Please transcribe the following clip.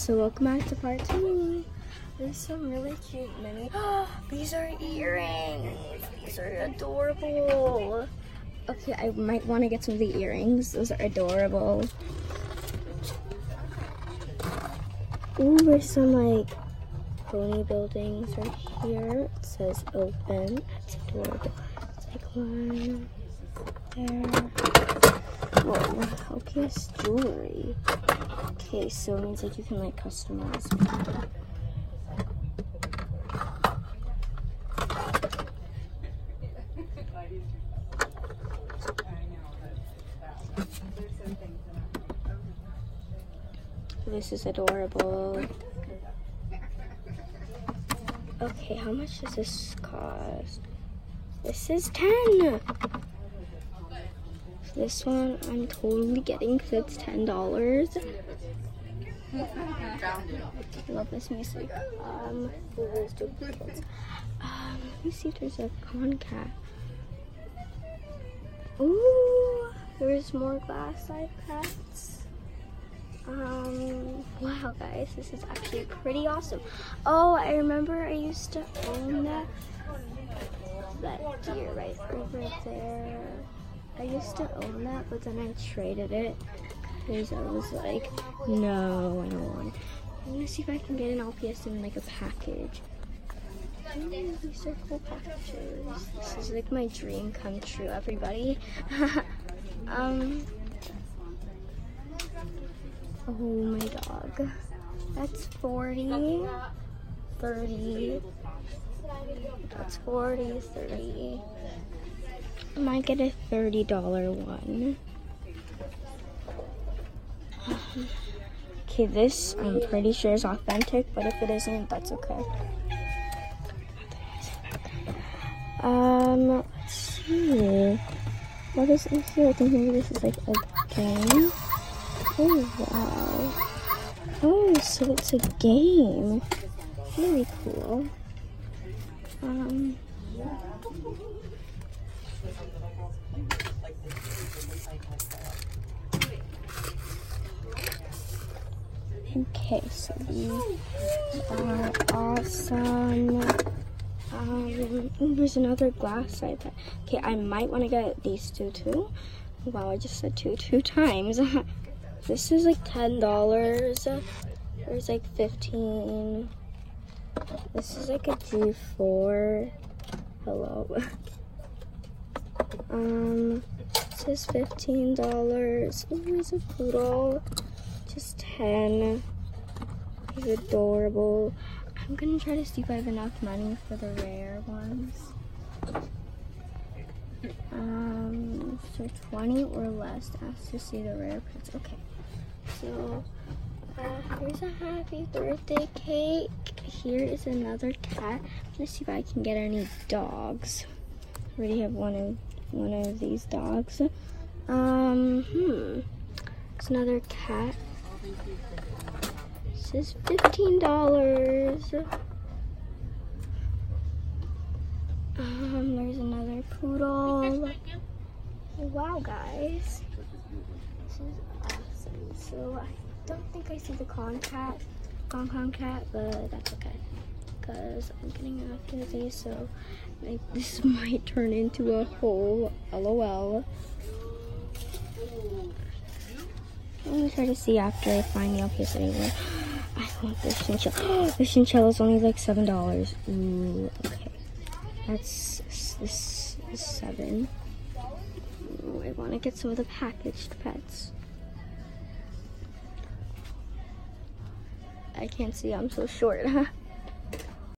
so welcome back to part two. There's some really cute mini. These are earrings. These are adorable. Okay, I might want to get some of the earrings. Those are adorable. Ooh, there's some like pony buildings right here. It says open. Adorable. It's like one there. Whoa, okay, it's jewelry. Okay, so it means like you can like customize. This is adorable. Okay, how much does this cost? This is 10. This one I'm totally getting because it's $10. I love this music. Um. Um, let me see if there's a con cat. Ooh, there's more glass iPads. Um, wow, guys, this is actually pretty awesome. Oh, I remember I used to own that, that deer right over there. I used to own that, but then I traded it because I was like, no, I don't want it. I'm gonna see if I can get an LPS in like a package. These are cool packages. This is like my dream come true, everybody. um, oh my dog. That's 40, 30. That's 40, 30. Might get a $30 one. Okay, this I'm pretty sure is authentic, but if it isn't, that's okay. Um, let's see. What is in here? I think maybe this is like a game. Oh, wow. Oh, so it's a game. Really cool. Um, Okay, so these are awesome. Um, there's another glass iPad. Okay, I might want to get these two too. Wow, I just said two two times. this is like ten dollars. There's like fifteen. This is like a G4. Hello. um, this is fifteen dollars. Oh, a poodle just 10. He's adorable. I'm gonna try to see if I have enough money for the rare ones. Um, so 20 or less Ask to see the rare pets. Okay, so uh, here's a happy birthday cake. Here is another cat. Let's see if I can get any dogs. I already have one one of these dogs. Um, hmm. It's another cat. This is $15. Um, there's another poodle. Wow, guys. This is awesome. So I don't think I see the con cat, con con cat, but that's okay. Because I'm getting after these, so this might turn into a whole LOL. I'm gonna try to see after I find the LPS anywhere. I want this chinchilla. this chinchilla is only like seven dollars. Ooh, okay. That's this is seven. Ooh, I want to get some of the packaged pets. I can't see. I'm so short.